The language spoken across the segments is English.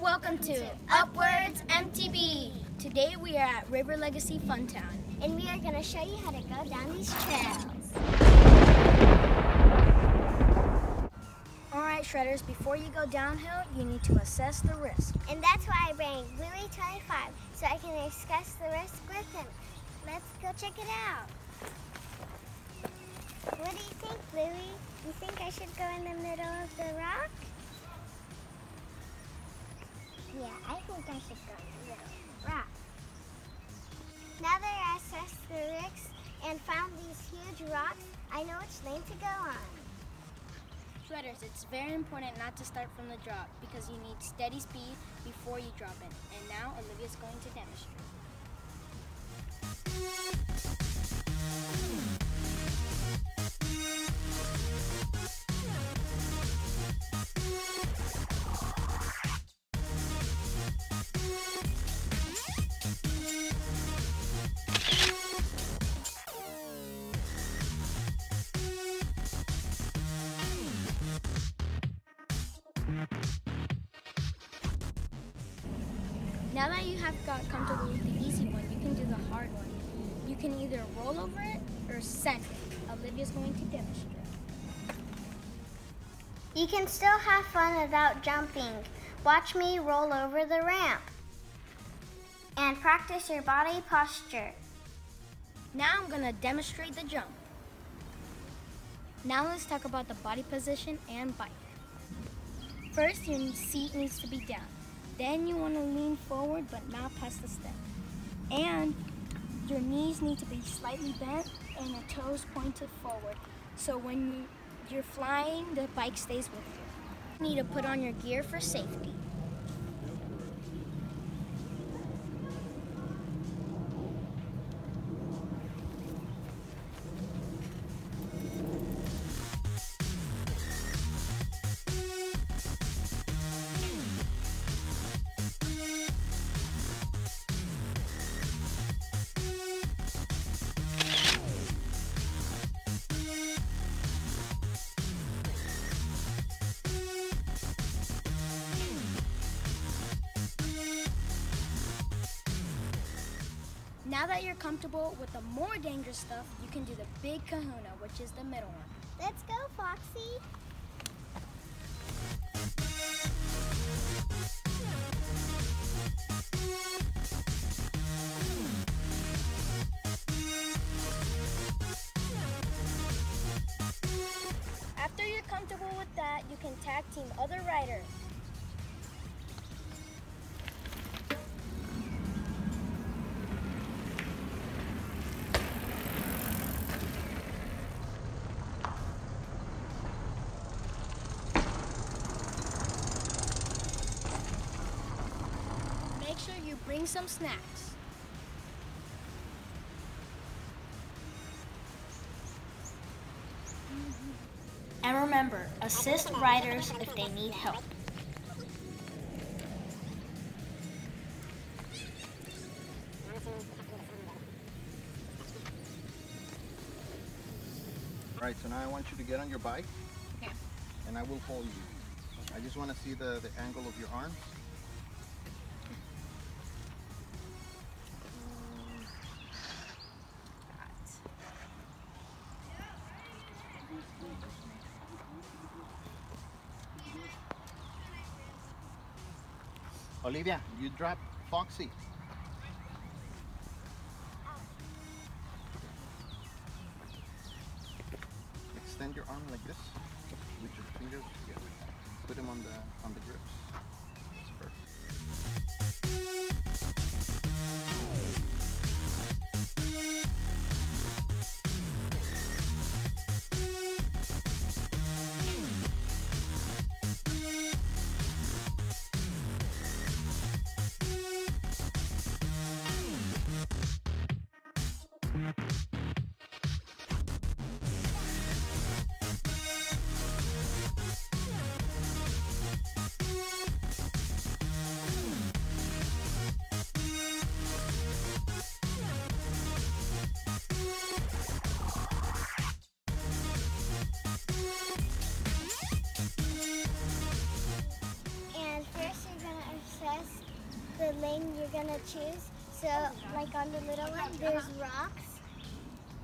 Welcome to Upwards MTB. Today we are at River Legacy Funtown. And we are going to show you how to go down these trails. Alright Shredders, before you go downhill, you need to assess the risk. And that's why I bring Louie 25, so I can discuss the risk with him. Let's go check it out. What do you think, Louie? You think I should go in the middle of the rock? Yeah, I think I should go in the rock. Now that I assessed the risks and found these huge rocks, I know which lane to go on. Shredders, it's very important not to start from the drop because you need steady speed before you drop it. And now Olivia's going to demonstrate. Now that you have got comfortable with the easy one, you can do the hard one. You can either roll over it or send it. Olivia's going to demonstrate. You can still have fun without jumping. Watch me roll over the ramp. And practice your body posture. Now I'm going to demonstrate the jump. Now let's talk about the body position and bike. First, your seat needs to be down. Then you want to lean forward but not past the step. And your knees need to be slightly bent and your toes pointed forward. So when you're flying, the bike stays with you. You need to put on your gear for safety. Now that you're comfortable with the more dangerous stuff, you can do the big kahuna, which is the middle one. Let's go, Foxy. After you're comfortable with that, you can tag team other riders. Bring some snacks. And remember, assist riders if they need help. Right, so now I want you to get on your bike. Okay. And I will hold you. I just want to see the, the angle of your arms. Olivia, you drop Foxy. Extend your arm like this with your fingers together. Put them on the on the grips. Gonna choose. So, like on the little one, there's rocks,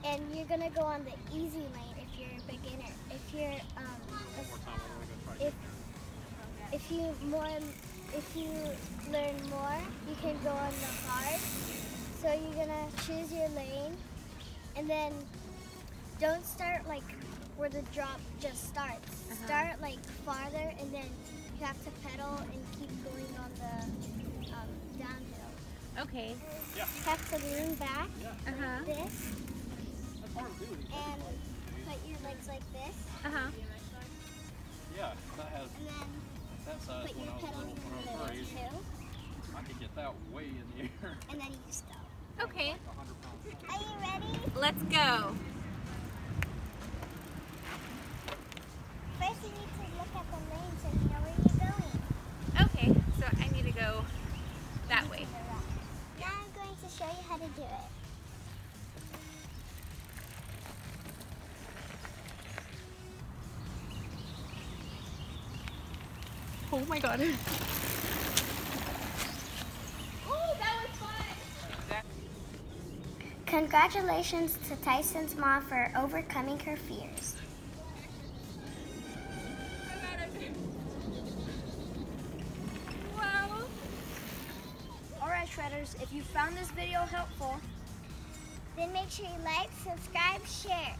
and you're gonna go on the easy lane if you're a beginner. If you're um, if if you more if you learn more, you can go on the hard. So you're gonna choose your lane, and then don't start like where the drop just starts. Uh-huh. Start like farther, and then you have to pedal and keep going on the um, downhill. Okay. You have to lean back Uh huh. like this, and put your legs like this, Uh huh. Yeah, that has and then that size put when your I was pedal little, in when I the was middle raised. too, I could get that way in the air. and then you just go. Okay. A hundred pounds. Are you ready? Let's go. First, you need to look at the lane so you know where you're going. Okay. So I need to go that way. Now I'm going to show you how to do it. Oh my god. Congratulations to Tyson's mom for overcoming her fears. Shredders, if you found this video helpful, Then make sure you like, subscribe, share,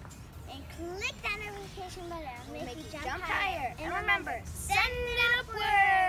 and click that notification button. It'll make you jump higher. And remember, send it upward.